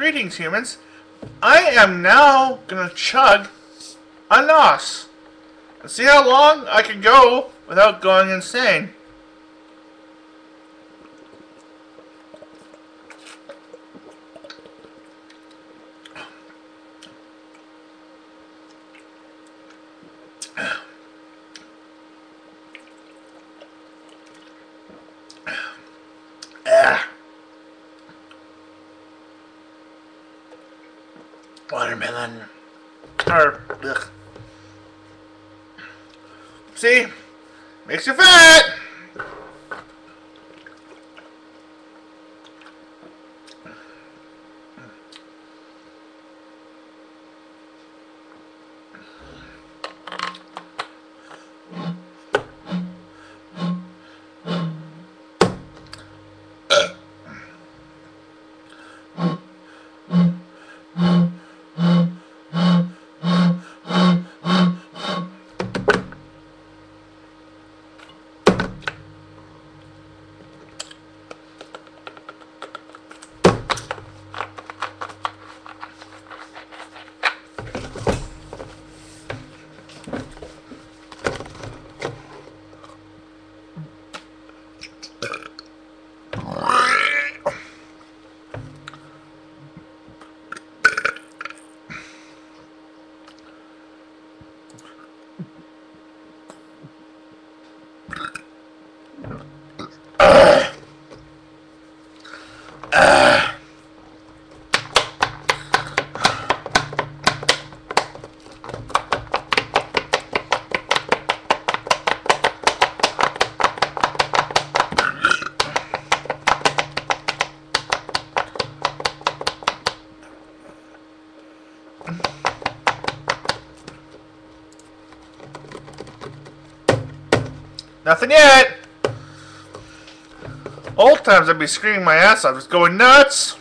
Greetings, humans. I am now gonna chug a nos and see how long I can go without going insane. Watermelon. Or, ugh. See? Makes you fat! Nothing yet! Old times I'd be screaming my ass off, just going nuts!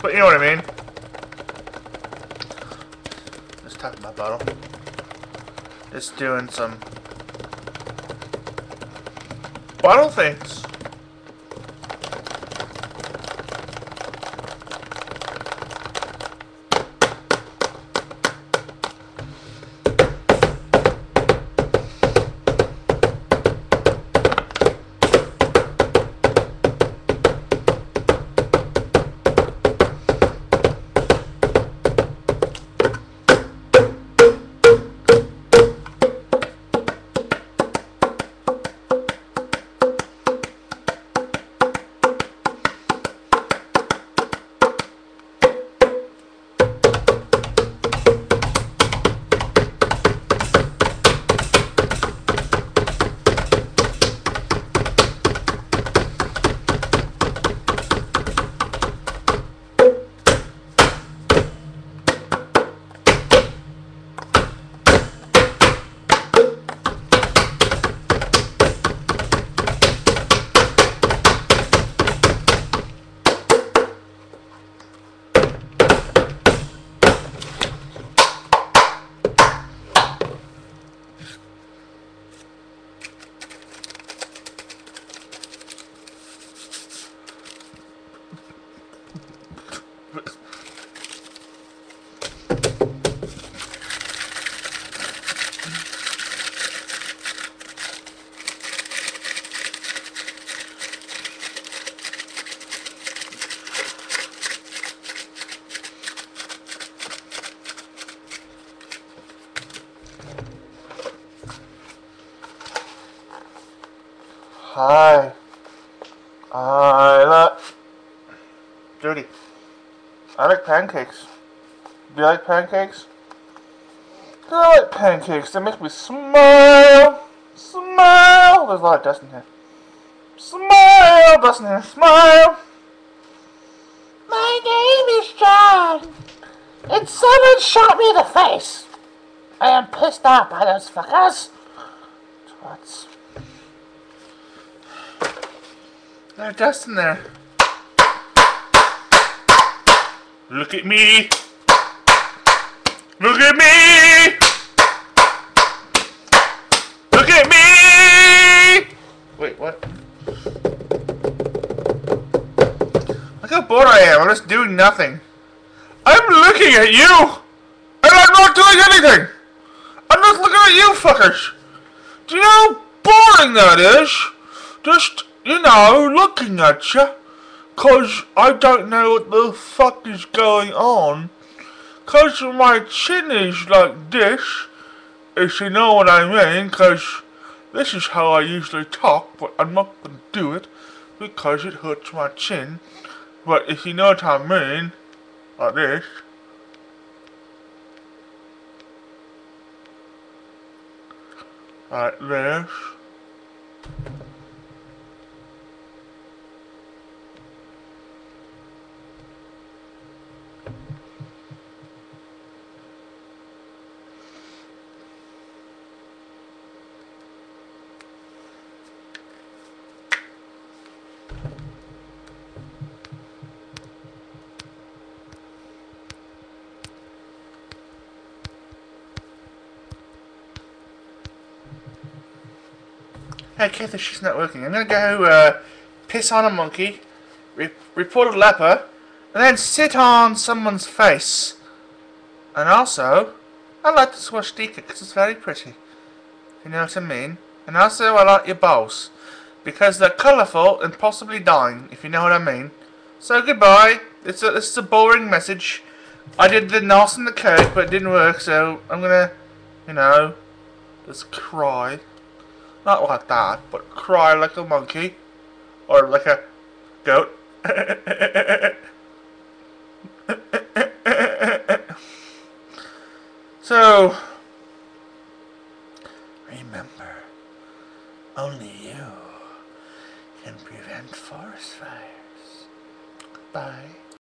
But you know what I mean. Just tapping my bottle. Just doing some bottle things. Hi. I like. Judy. I like pancakes. Do you like pancakes? I like pancakes. They make me smile. Smile. There's a lot of dust in here. Smile. Dust in here. Smile. My name is John. And someone shot me in the face. I am pissed off by those fuckers. Twats. There's dust in there. Look at me. Look at me. Look at me. Wait, what? Look how bored I am. I'm just doing nothing. I'm looking at you! And I'm not doing anything! I'm just looking at you fuckers! Do you know how boring that is? Just, you know, looking at you. Cause I don't know what the fuck is going on. Cause my chin is like this. If you know what I mean, cause this is how I usually talk, but I'm not gonna do it because it hurts my chin. But if you know what I mean, like this. Like this. Hey, Kathy, she's not working. I'm gonna go uh, piss on a monkey, re- report a leper, and then sit on someone's face. And also, I like the swastika because it's very pretty. You know what I mean? And also, I like your balls because they're colourful and possibly dying, if you know what I mean. So goodbye. It's a, this is a boring message. I did the NOS and the code, but it didn't work, so I'm gonna, you know, just cry. Not like that, but cry like a monkey. Or like a goat. so,